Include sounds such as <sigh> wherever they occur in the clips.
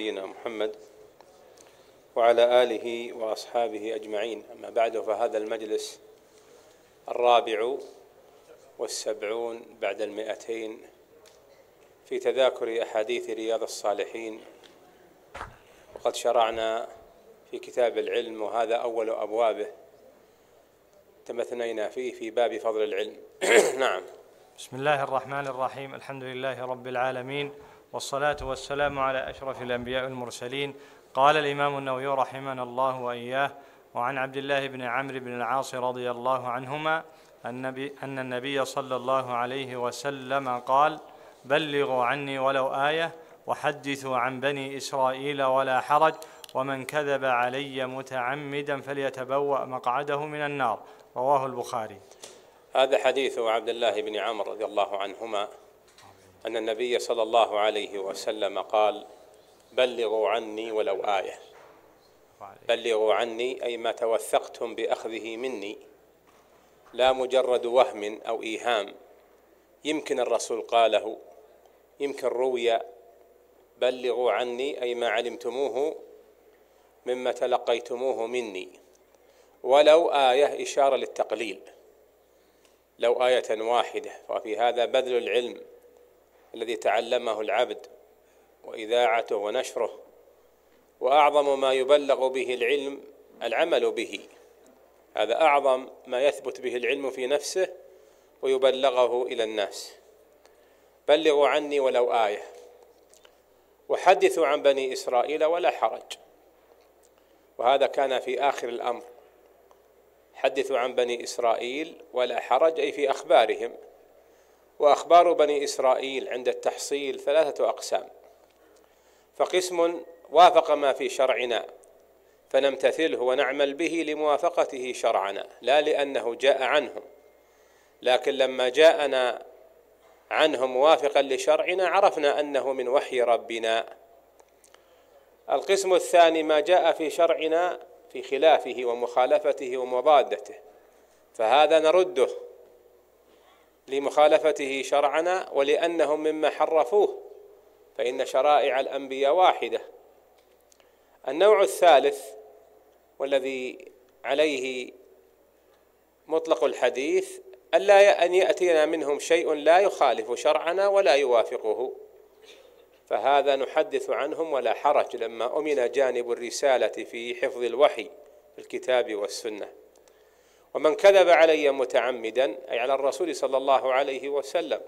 نبينا محمد وعلى آله وأصحابه أجمعين. أما بعد فهذا المجلس الرابع والسبعون بعد المئتين في تذاكر أحاديث رياض الصالحين. وقد شرعنا في كتاب العلم وهذا أول أبوابه تمثنينا فيه في باب فضل العلم. <clears throat> نعم. بسم الله الرحمن الرحيم. الحمد لله رب العالمين. والصلاة والسلام على أشرف الأنبياء والمرسلين. قال الإمام النووي رحمنا الله وإياه وعن عبد الله بن عمرو بن العاص رضي الله عنهما النبي أن النبي صلى الله عليه وسلم قال بلغوا عني ولو آية وحدثوا عن بني إسرائيل ولا حرج ومن كذب علي متعمدا فليتبوأ مقعده من النار رواه البخاري. هذا حديث عبد الله بن عمرو رضي الله عنهما أن النبي صلى الله عليه وسلم قال بلغوا عني ولو آية. بلغوا عني أي ما توثقتم بأخذه مني. لا مجرد وهم أو إيهام. يمكن الرسول قاله. يمكن روي. بلغوا عني أي ما علمتموه مما تلقيتموه مني. ولو آية إشارة للتقليل. لو آية واحدة. وفي هذا بذل العلم. الذي تعلمه العبد وإذاعته ونشره وأعظم ما يبلغ به العلم العمل به. هذا أعظم ما يثبت به العلم في نفسه ويبلغه إلى الناس. بلغوا عني ولو آية. وحدثوا عن بني إسرائيل ولا حرج. وهذا كان في آخر الأمر. حدثوا عن بني إسرائيل ولا حرج أي في أخبارهم. وأخبار بني إسرائيل عند التحصيل ثلاثة أقسام. فقسم وافق ما في شرعنا فنمتثله ونعمل به لموافقته شرعنا لا لأنه جاء عنهم. لكن لما جاءنا عنهم موافقا لشرعنا عرفنا أنه من وحي ربنا. القسم الثاني ما جاء في شرعنا في خلافه ومخالفته ومضادته فهذا نرده. لمخالفته شرعنا ولأنهم مما حرفوه فإن شرائع الأنبياء واحدة. النوع الثالث والذي عليه مطلق الحديث ألا أن يأتينا منهم شيء لا يخالف شرعنا ولا يوافقه فهذا نحدث عنهم ولا حرج لما أمن جانب الرسالة في حفظ الوحي في الكتاب والسنة. ومن كذب علي متعمدا أي على الرسول صلى الله عليه وسلم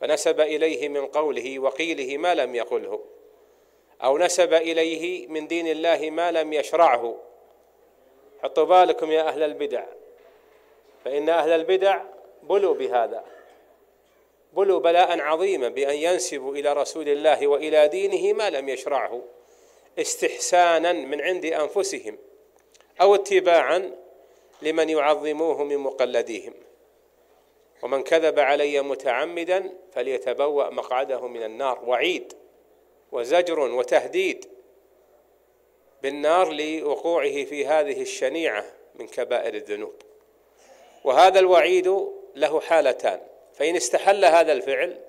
فنسب إليه من قوله وقيله ما لم يقله أو نسب إليه من دين الله ما لم يشرعه. حطوا بالكم يا أهل البدع فإن أهل البدع بلوا بهذا بلوا بلاء عظيما بأن ينسبوا إلى رسول الله وإلى دينه ما لم يشرعه استحسانا من عند أنفسهم أو اتباعا لمن يعظموه من مقلديهم. ومن كذب علي متعمدا فليتبوأ مقعده من النار. وعيد وزجر وتهديد بالنار لوقوعه في هذه الشنيعة من كبائر الذنوب. وهذا الوعيد له حالتان. فإن استحل هذا الفعل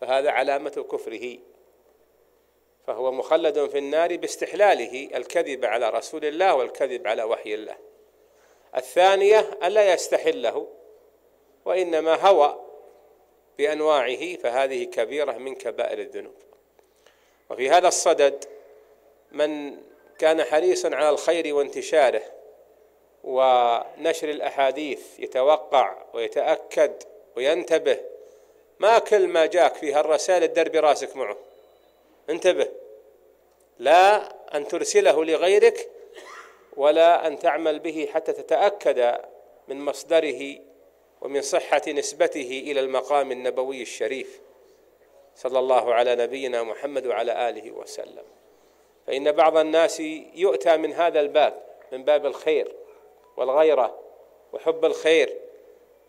فهذا علامة كفره. فهو مخلد في النار باستحلاله. الكذب على رسول الله والكذب على وحي الله. الثانية ألا يستحله وإنما هوى بأنواعه فهذه كبيرة من كبائر الذنوب. وفي هذا الصدد من كان حريصا على الخير وانتشاره ونشر الأحاديث يتوقع ويتأكد وينتبه ما كل ما جاك في هالرسائل تدر براسك معه. انتبه. لا أن ترسله لغيرك ولا أن تعمل به حتى تتأكد من مصدره ومن صحة نسبته إلى المقام النبوي الشريف. صلى الله على نبينا محمد وعلى آله وسلم. فإن بعض الناس يؤتى من هذا الباب من باب الخير والغيرة وحب الخير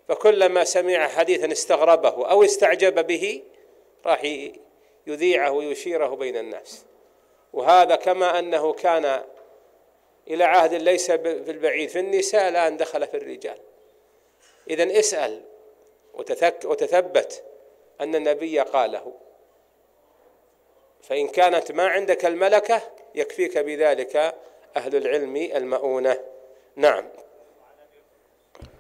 فكلما سمع حديثا استغربه أو استعجب به راح يذيعه ويشيره بين الناس. وهذا كما أنه كان إلى عهد ليس في البعيد في النساء الآن دخل في الرجال. إذا اسأل وتثبت أن النبي قاله. فإن كانت ما عندك الملكة يكفيك بذلك أهل العلم المؤونة. نعم.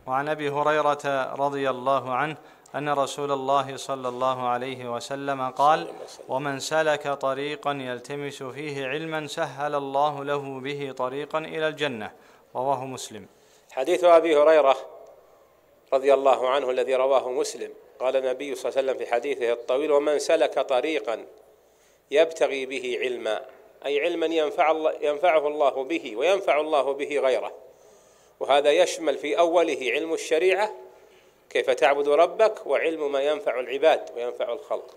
وعن أبي هريرة رضي الله عنه أن رسول الله صلى الله عليه وسلم قال ومن سلك طريقا يلتمس فيه علما سهل الله له به طريقا إلى الجنه رواه مسلم. حديث أبي هريرة رضي الله عنه الذي رواه مسلم. قال النبي صلى الله عليه وسلم في حديثه الطويل ومن سلك طريقا يبتغي به علما أي علما ينفع الله ينفعه الله به وينفع الله به غيره وهذا يشمل في أوله علم الشريعة كيف تعبد ربك وعلم ما ينفع العباد وينفع الخلق.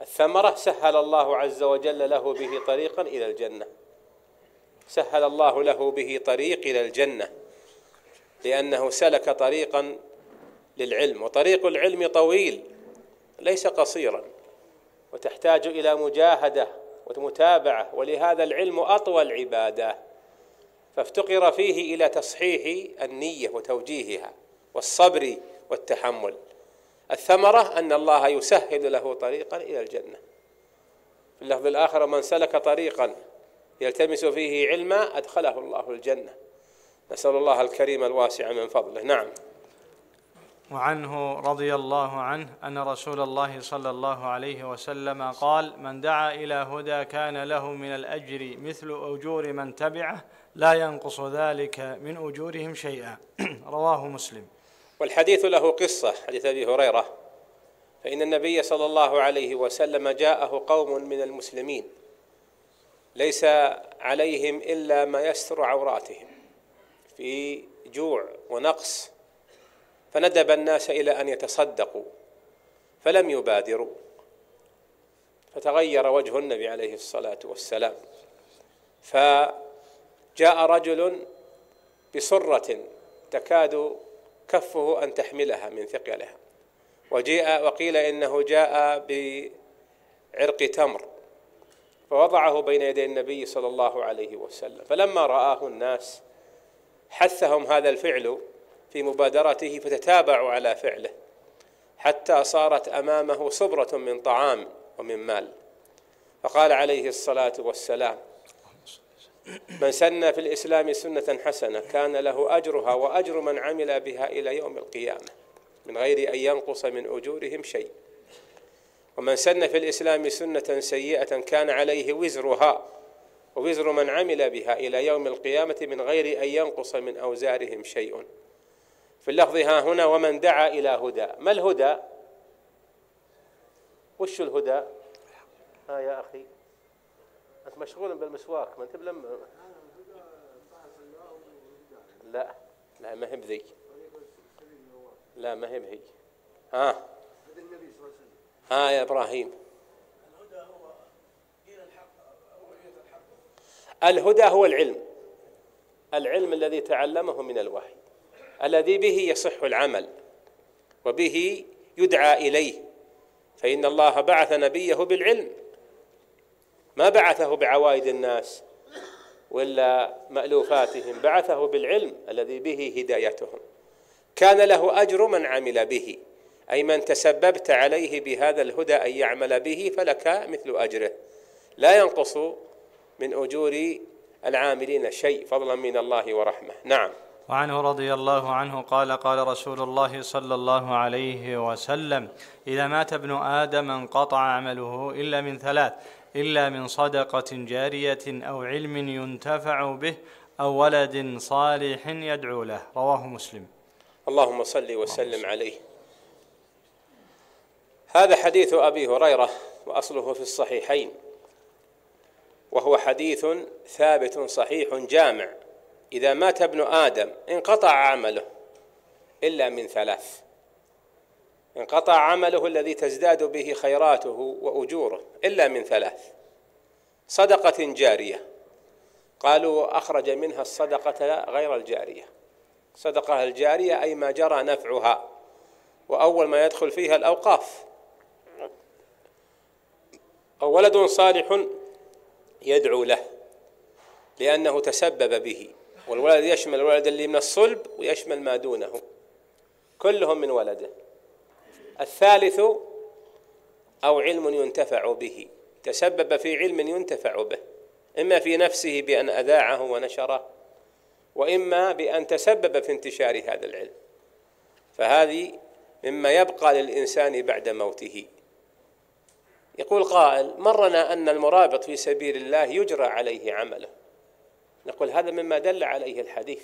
الثمرة سهل الله عز وجل له به طريقا إلى الجنة. سهل الله له به طريق إلى الجنة لأنه سلك طريقا للعلم وطريق العلم طويل ليس قصيرا وتحتاج إلى مجاهدة ومتابعة ولهذا العلم أطول العباده فافتقر فيه إلى تصحيح النية وتوجيهها. والصبر والتحمل. الثمرة أن الله يسهل له طريقا إلى الجنة. في اللفظ الآخر من سلك طريقا يلتمس فيه علما أدخله الله الجنة. نسأل الله الكريم الواسع من فضله. نعم. وعنه رضي الله عنه أن رسول الله صلى الله عليه وسلم قال من دعا إلى هدى كان له من الأجر مثل أجور من تبعه لا ينقص ذلك من أجورهم شيئا. <clears throat> رواه مسلم. والحديث له قصة حديث أبي هريرة. فإن النبي صلى الله عليه وسلم جاءه قوم من المسلمين ليس عليهم إلا ما يستر عوراتهم في جوع ونقص فندب الناس إلى أن يتصدقوا فلم يبادروا. فتغير وجه النبي عليه الصلاة والسلام. فجاء رجل بصره تكاد كفه أن تحملها من ثقلها. وجيء وقيل إنه جاء بعرق تمر فوضعه بين يدي النبي صلى الله عليه وسلم. فلما رآه الناس حثهم هذا الفعل في مبادرته فتتابعوا على فعله حتى صارت أمامه صبرة من طعام ومن مال. فقال عليه الصلاة والسلام من سن في الإسلام سنة حسنة كان له أجرها وأجر من عمل بها إلى يوم القيامة من غير أن ينقص من أجورهم شيء. ومن سن في الإسلام سنة سيئة كان عليه وزرها ووزر من عمل بها إلى يوم القيامة من غير أن ينقص من أوزارهم شيء. في اللفظ ها هنا ومن دعا إلى هدى. ما الهدى؟ وش الهدى؟ ها يا أخي. أنت مشغول بالمسواك ما أنت بلم لا لا ما هي بذي لا ما هي بهي ها. ها يا إبراهيم. الهدى هو العلم. العلم الذي تعلمه من الوحي الذي به يصح العمل وبه يدعى إليه. فإن الله بعث نبيه بالعلم. ما بعثه بعوائد الناس ولا مألوفاتهم بعثه بالعلم الذي به هدايتهم. كان له أجر من عمل به أي من تسببت عليه بهذا الهدى أن يعمل به فلك مثل أجره. لا ينقص من أجور العاملين شيء فضلا من الله ورحمة. نعم. وعنه رضي الله عنه قال قال رسول الله صلى الله عليه وسلم إذا مات ابن آدم انقطع عمله إلا من ثلاث إلا من صدقة جارية أو علم ينتفع به أو ولد صالح يدعو له. رواه مسلم. اللهم صل وسلم عليه. هذا حديث أبي هريرة وأصله في الصحيحين وهو حديث ثابت صحيح جامع. إذا مات ابن آدم انقطع عمله إلا من ثلاث. انقطع عمله الذي تزداد به خيراته وأجوره إلا من ثلاث. صدقة جارية. قالوا أخرج منها الصدقة غير الجارية. صدقة الجارية أي ما جرى نفعها وأول ما يدخل فيها الأوقاف. أو ولد صالح يدعو له لأنه تسبب به والولد يشمل الولد اللي من الصلب ويشمل ما دونه. كلهم من ولده. الثالث أو علم ينتفع به. تسبب في علم ينتفع به. إما في نفسه بأن أذاعه ونشره وإما بأن تسبب في انتشار هذا العلم. فهذه مما يبقى للإنسان بعد موته. يقول قائل مرنا أن المرابط في سبيل الله يجرى عليه عمله. نقول هذا مما دل عليه الحديث.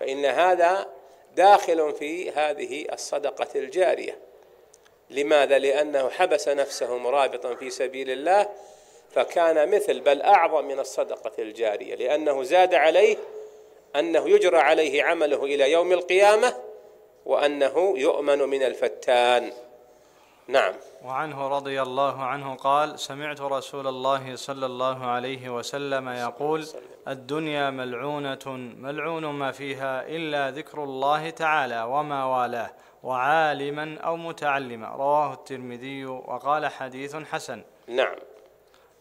فإن هذا داخل في هذه الصدقة الجارية لماذا؟ لأنه حبس نفسه مرابطا في سبيل الله فكان مثل بل أعظم من الصدقة الجارية لأنه زاد عليه أنه يجرى عليه عمله إلى يوم القيامة وأنه يؤمن من الفتان نعم. وعنه رضي الله عنه قال سمعت رسول الله صلى الله عليه وسلم يقول الدنيا ملعونة ملعون ما فيها إلا ذكر الله تعالى وما والاه وعالما أو متعلما. رواه الترمذي وقال حديث حسن. نعم.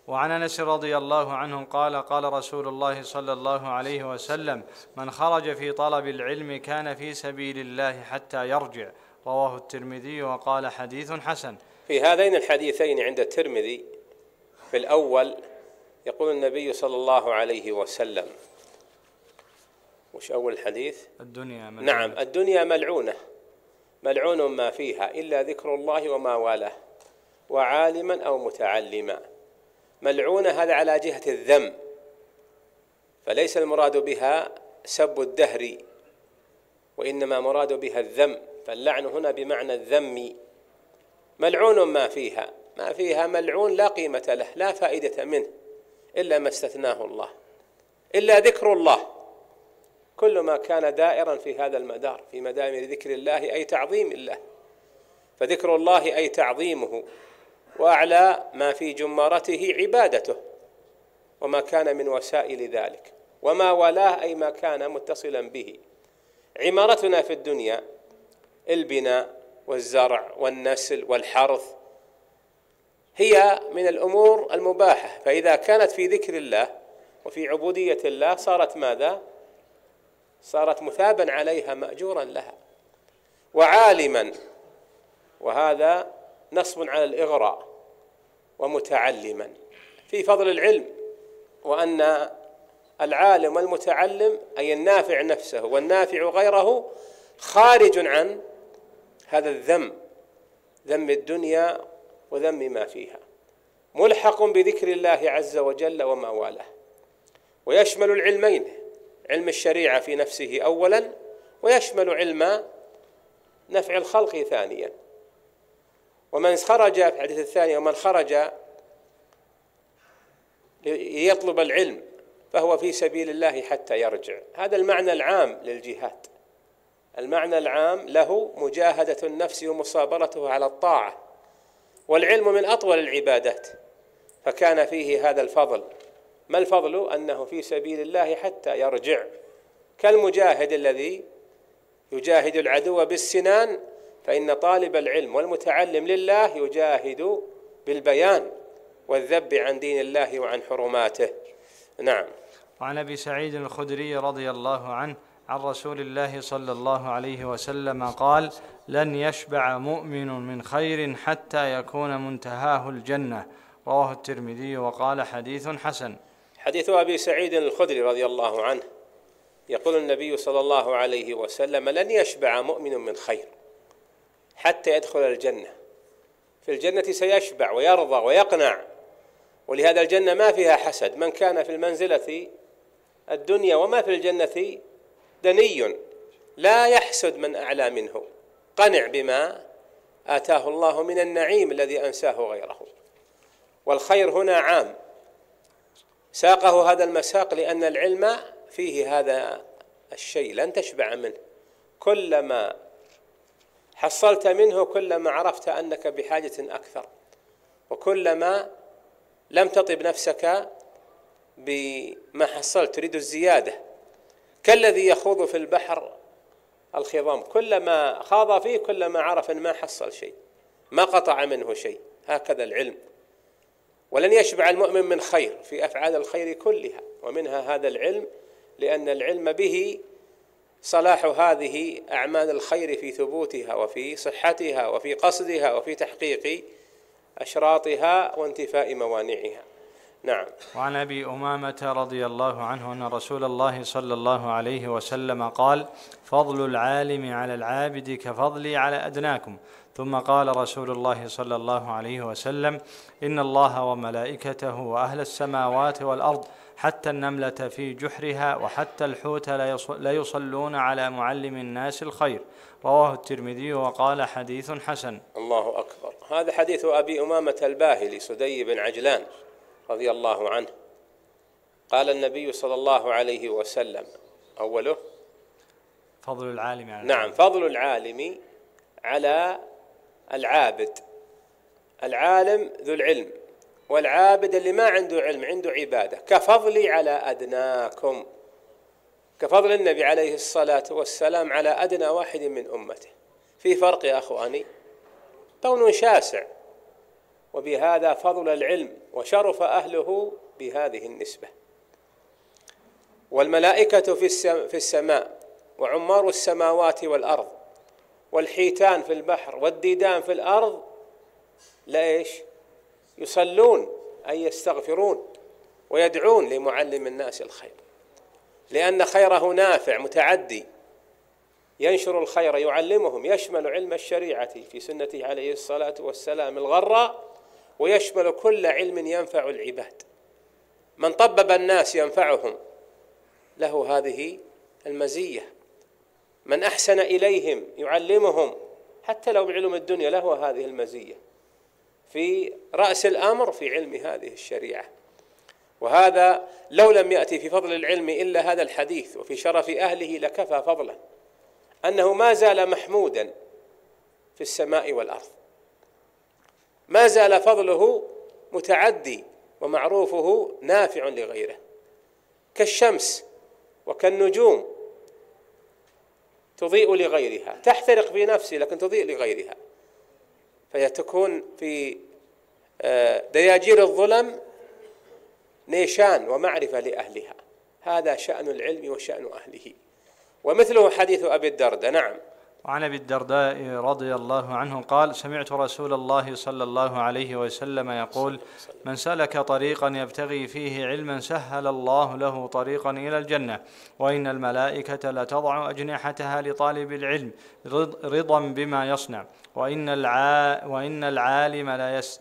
وعن أنس رضي الله عنه قال قال رسول الله صلى الله عليه وسلم من خرج في طلب العلم كان في سبيل الله حتى يرجع رواه الترمذي وقال حديث حسن. في هذين الحديثين عند الترمذي في الأول يقول النبي صلى الله عليه وسلم. وش أول الحديث؟ الدنيا ملعونة. نعم الدنيا ملعونة. ملعون ما فيها إلا ذكر الله وما والاه وعالما أو متعلما. ملعونة هذا على جهة الذم. فليس المراد بها سب الدهر وإنما مراد بها الذم. فاللعن هنا بمعنى الذم. ملعون ما فيها. ما فيها ملعون لا قيمة له لا فائدة منه إلا ما استثناه الله إلا ذكر الله. كل ما كان دائرا في هذا المدار في مدامر ذكر الله أي تعظيم الله. فذكر الله أي تعظيمه وأعلى ما في جمرته عبادته وما كان من وسائل ذلك. وما ولاه أي ما كان متصلا به. عمارتنا في الدنيا البناء والزرع والنسل والحرث. هي من الأمور المباحة. فإذا كانت في ذكر الله وفي عبودية الله صارت ماذا؟ صارت مثابا عليها ماجورا لها وعالما. وهذا نصب على الإغراء ومتعلما. في فضل العلم وأن العالم والمتعلم أي النافع نفسه والنافع غيره خارج عن هذا الذم ذم الدنيا وذم ما فيها. ملحق بذكر الله عز وجل وما والاه ويشمل العلمين علم الشريعة في نفسه اولا ويشمل علم نفع الخلق ثانيا. ومن خرج في الحديث الثاني ومن خرج ليطلب العلم فهو في سبيل الله حتى يرجع. هذا المعنى العام للجهاد. المعنى العام له مجاهدة النفس ومصابرته على الطاعة والعلم من أطول العبادات. فكان فيه هذا الفضل. ما الفضل؟ أنه في سبيل الله حتى يرجع. كالمجاهد الذي يجاهد العدو بالسنان فإن طالب العلم والمتعلم لله يجاهد بالبيان والذب عن دين الله وعن حرماته. نعم. وعن أبي سعيد الخدري رضي الله عنه عن رسول الله صلى الله عليه وسلم قال لن يشبع مؤمن من خير حتى يكون منتهاه الجنة رواه الترمذي وقال حديث حسن. حديث أبي سعيد الخدري رضي الله عنه. يقول النبي صلى الله عليه وسلم لن يشبع مؤمن من خير حتى يدخل الجنة. في الجنة سيشبع ويرضى ويقنع. ولهذا الجنة ما فيها حسد. من كان في المنزلة الدنيا وما في الجنة دني لا يحسد من أعلى منه. قنع بما آتاه الله من النعيم الذي أنساه غيره. والخير هنا عام. ساقه هذا المساق لأن العلم فيه هذا الشيء لن تشبع منه. كلما حصلت منه كلما عرفت أنك بحاجة أكثر. وكلما لم تطب نفسك بما حصلت تريد الزيادة. كالذي يخوض في البحر الخضام كلما خاض فيه كلما عرف إن ما حصل شيء ما قطع منه شيء. هكذا العلم. ولن يشبع المؤمن من خير في أفعال الخير كلها. ومنها هذا العلم لأن العلم به صلاح هذه أعمال الخير في ثبوتها وفي صحتها وفي قصدها وفي تحقيق أشراطها وانتفاء موانعها. نعم. وعن أبي أمامة رضي الله عنه أن رسول الله صلى الله عليه وسلم قال فضل العالم على العابد كفضلي على أدناكم. ثم قال رسول الله صلى الله عليه وسلم إن الله وملائكته وأهل السماوات والأرض حتى النملة في جحرها وحتى الحوت ليصلون على معلم الناس الخير. رواه الترمذي وقال حديث حسن. الله أكبر. هذا حديث أبي أمامة الباهلي سدي بن عجلان. رضي الله عنه. قال النبي صلى الله عليه وسلم أوله فضل العالم على نعم فضل العالم على العابد. العالم ذو العلم والعابد اللي ما عنده علم عنده عبادة. كفضلي على أدناكم. كفضل النبي عليه الصلاة والسلام على أدنى واحد من أمته. في فرق يا أخواني؟ كون شاسع. وبهذا فضل العلم وشرف أهله بهذه النسبة. والملائكة في السماء وعمار السماوات والأرض والحيتان في البحر والديدان في الأرض لا إيش يصلون أي يستغفرون ويدعون لمعلم الناس الخير. لأن خيره نافع متعدي. ينشر الخير يعلمهم يشمل علم الشريعة في سنته عليه الصلاة والسلام الغراء ويشمل كل علم ينفع العباد. من طبب الناس ينفعهم له هذه المزية. من أحسن إليهم يعلمهم حتى لو بعلم الدنيا له هذه المزية. في رأس الأمر في علم هذه الشريعة. وهذا لو لم يأتي في فضل العلم إلا هذا الحديث وفي شرف أهله لكفى فضلا. أنه ما زال محمودا في السماء والأرض. ما زال فضله متعدي ومعروفه نافع لغيره. كالشمس وكالنجوم تضيء لغيرها تحترق في نفسه لكن تضيء لغيرها. فهي تكون في آه، دياجير الظلم نيشان ومعرفة لأهلها. هذا شأن العلم وشأن أهله. ومثله حديث أبي الدرداء نعم. وعن أبي الدرداء رضي الله عنه قال سمعت رسول الله صلى الله عليه وسلم يقول من سلك طريقا يبتغي فيه علما سهل الله له طريقا إلى الجنة وإن الملائكة لتضع أجنحتها لطالب العلم رضا بما يصنع وإن الع... وإن العالم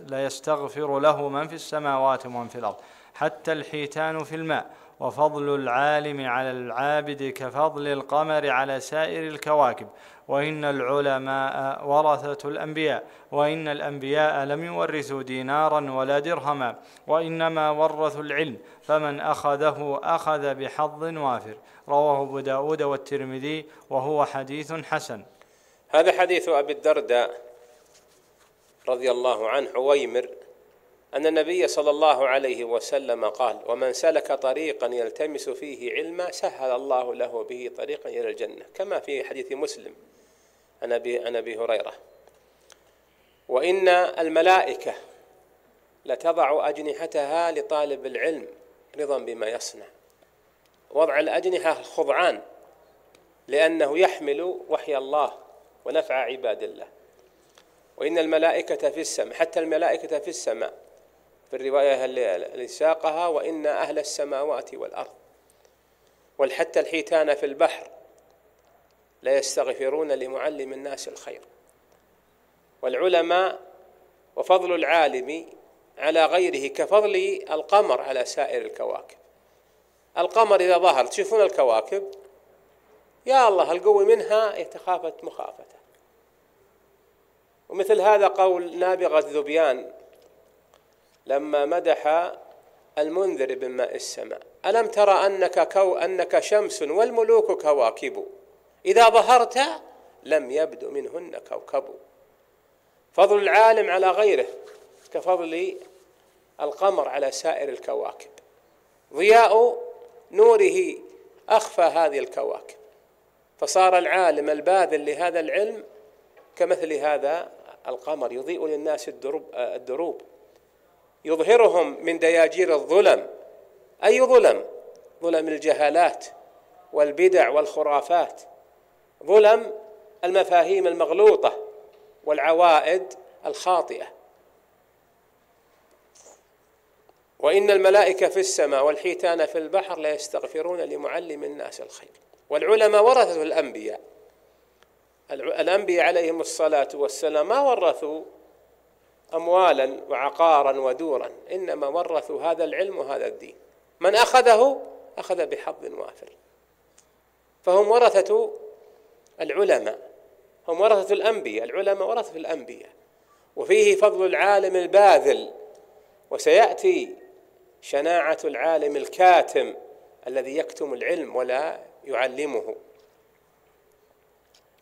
لا يستغفر له من في السماوات ومن في الأرض حتى الحيتان في الماء وفضل العالم على العابد كفضل القمر على سائر الكواكب وإن العلماء ورثة الأنبياء وإن الأنبياء لم يورثوا دينارا ولا درهما وإنما ورثوا العلم فمن أخذه أخذ بحظ وافر. رواه أبو داود والترمذي وهو حديث حسن. هذا حديث أبي الدرداء رضي الله عنه عويمر أن النبي صلى الله عليه وسلم قال ومن سلك طريقا يلتمس فيه علما سهل الله له به طريقا إلى الجنة. كما في حديث مسلم عن أبي هريرة. وإن الملائكة لتضع أجنحتها لطالب العلم رضا بما يصنع. وضع الأجنحة خضعان لأنه يحمل وحي الله ونفع عباد الله. وإن الملائكة في السماء حتى الملائكة في السماء في الرواية اللي ساقها وإن أهل السماوات والأرض والحتى الحيتان في البحر لا يستغفرون لمعلم الناس الخير. والعلماء وفضل العالم على غيره كفضل القمر على سائر الكواكب. القمر إذا ظهر تشوفون الكواكب؟ يا الله القوي منها يتخافت مخافته. ومثل هذا قول نابغة ذبيان لما مدح المنذر بن ماء السماء. ألم ترى أنك كو أنك شمس والملوك كواكب؟ إذا ظهرت لم يبدو منهن كوكب. فضل العالم على غيره كفضل القمر على سائر الكواكب. ضياء نوره أخفى هذه الكواكب. فصار العالم الباذل لهذا العلم كمثل هذا القمر يضيء للناس الدروب, الدروب. يظهرهم من دياجير الظلم. أي ظلم؟ ظلم الجهالات والبدع والخرافات. ظلم المفاهيم المغلوطة والعوائد الخاطئة. وإن الملائكة في السماء والحيتان في البحر لا يستغفرون لمعلم الناس الخير. والعلماء ورثة الأنبياء. الأنبياء عليهم الصلاة والسلام ما ورثوا أموالا وعقارا ودورا. إنما ورثوا هذا العلم وهذا الدين. من أخذه؟ أخذ بحظ وافر. فهم ورثة العلماء. هم ورثة الأنبياء. العلماء ورثة الأنبياء. وفيه فضل العالم الباذل. وسيأتي شناعة العالم الكاتم الذي يكتم العلم ولا يعلمه.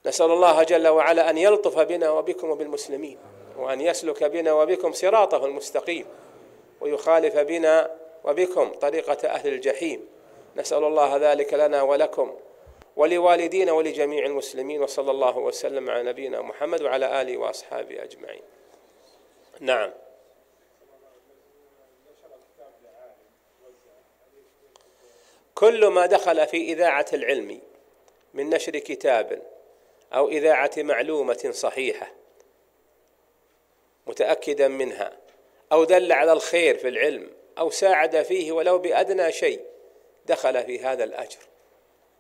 نسأل الله جل وعلا أن يلطف بنا وبكم وبالمسلمين. وأن يسلك بنا وبكم صراطه المستقيم ويخالف بنا وبكم طريقة أهل الجحيم. نسأل الله ذلك لنا ولكم ولوالدينا ولجميع المسلمين وصلى الله وسلم على نبينا محمد وعلى آله وأصحابه أجمعين. نعم. كل ما دخل في إذاعة العلم من نشر كتاب أو إذاعة معلومة صحيحة متأكدا منها أو دل على الخير في العلم أو ساعد فيه ولو بأدنى شيء دخل في هذا الأجر.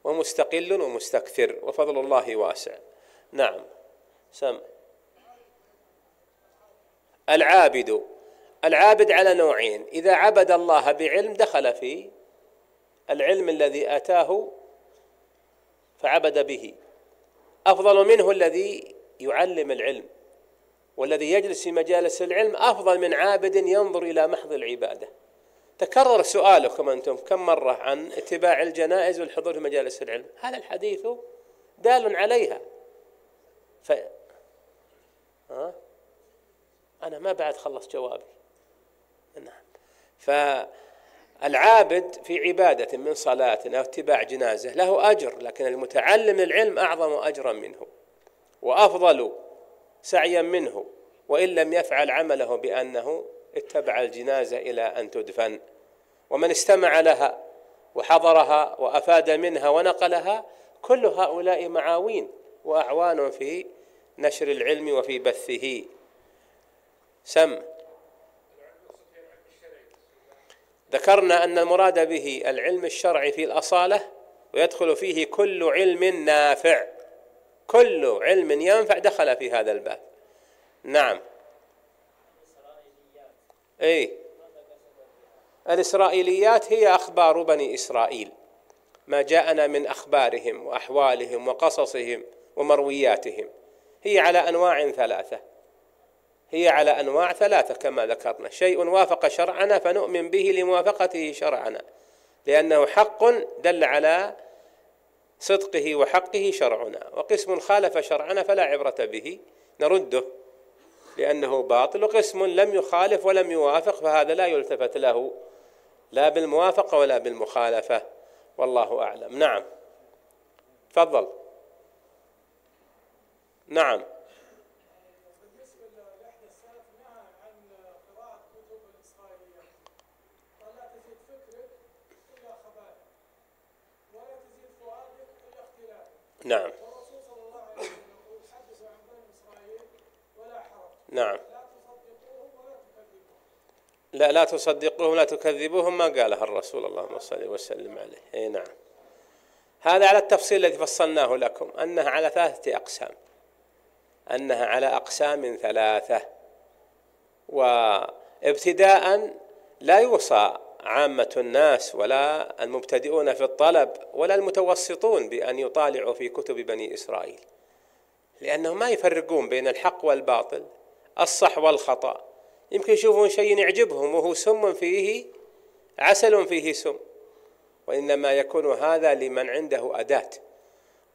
ومستقل ومستكثر وفضل الله واسع. نعم. سم. العابد العابد على نوعين إذا عبد الله بعلم دخل في العلم الذي آتاه فعبد به. أفضل منه الذي يعلم العلم. والذي يجلس في مجالس العلم أفضل من عابد ينظر إلى محض العبادة. تكرر سؤالكم أنتم كم مرة عن اتباع الجنائز والحضور في مجالس العلم؟ هذا الحديث دال عليها. ف... ها؟ أنا ما بعد خلص جوابي. نعم. فالعابد في عبادة من صلاة أو اتباع جنازة له أجر لكن المتعلم العلم أعظم أجرا منه وأفضل سعيا منه وإن لم يفعل عمله بأنه اتبع الجنازة إلى أن تدفن. ومن استمع لها وحضرها وأفاد منها ونقلها كل هؤلاء معاوين وأعوان في نشر العلم وفي بثه. سم. ذكرنا أن المراد به العلم الشرعي في الأصالة ويدخل فيه كل علم نافع. كل علم ينفع دخل في هذا الباب. نعم. اي الإسرائيليات هي أخبار بني إسرائيل. ما جاءنا من أخبارهم وأحوالهم وقصصهم ومروياتهم. هي على أنواع ثلاثة. هي على أنواع ثلاثة كما ذكرنا. شيء وافق شرعنا فنؤمن به لموافقته شرعنا. لأنه حق دل على صدقه وحقه شرعنا. وقسم خالف شرعنا فلا عبرة به. نرده لأنه باطل. وقسم لم يخالف ولم يوافق فهذا لا يلتفت له. لا بالموافقة ولا بالمخالفة. والله أعلم. نعم. تفضل. نعم. نعم. نعم. لا لا تصدقوهم لا تكذبوهم ما قالها الرسول اللهم صل وسلم عليه. إي نعم. هذا على التفصيل الذي فصلناه لكم أنها على ثلاثة أقسام. أنها على أقسام ثلاثة. وابتداء لا يوصى عامة الناس ولا المبتدئون في الطلب ولا المتوسطون بأن يطالعوا في كتب بني إسرائيل. لأنهم ما يفرقون بين الحق والباطل الصح والخطأ. يمكن يشوفون شيء يعجبهم وهو سم فيه عسل فيه سم. وإنما يكون هذا لمن عنده أداة.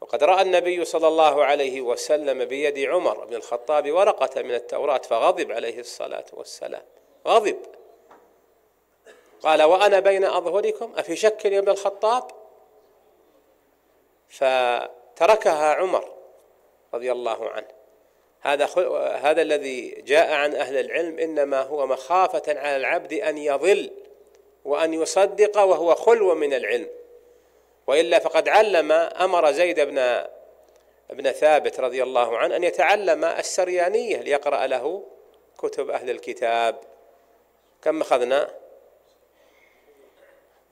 وقد رأى النبي صلى الله عليه وسلم بيد عمر بن الخطاب ورقة من التوراة فغضب عليه الصلاة والسلام. غضب. قال وأنا بين أظهركم أفي شك يا ابن الخطاب؟ فتركها عمر رضي الله عنه. هذا هذا الذي جاء عن أهل العلم إنما هو مخافة على العبد أن يضل وأن يصدق وهو خلو من العلم. وإلا فقد علم أمر زيد بن ابن ثابت رضي الله عنه أن يتعلم السريانية ليقرأ له كتب أهل الكتاب. كم أخذنا؟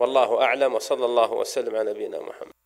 والله أعلم وصلى الله وسلم على نبينا محمد.